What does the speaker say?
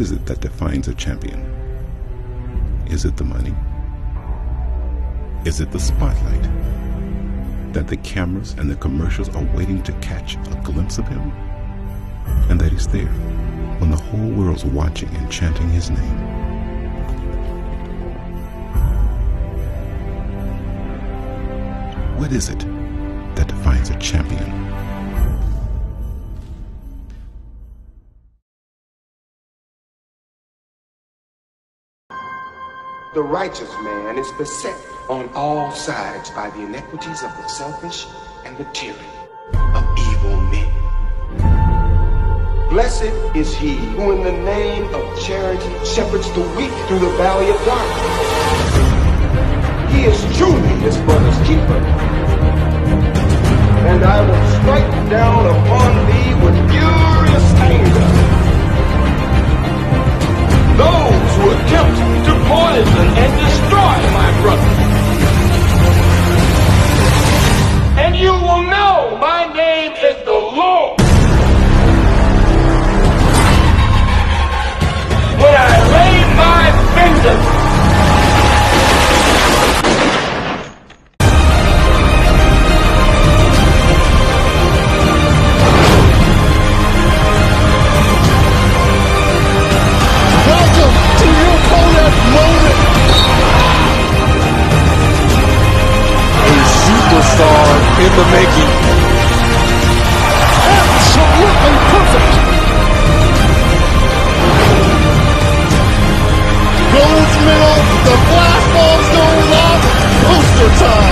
What is it that defines a champion? Is it the money? Is it the spotlight? That the cameras and the commercials are waiting to catch a glimpse of him? And that he's there when the whole world's watching and chanting his name? What is it that defines a champion? The righteous man is beset on all sides by the inequities of the selfish and the tyranny of evil men. Blessed is he who in the name of charity shepherds the weak through the valley of darkness. He is truly his brother's keeper. And I will strike down the making. Absolutely perfect. Goes middle, the blast balls go long, poster time.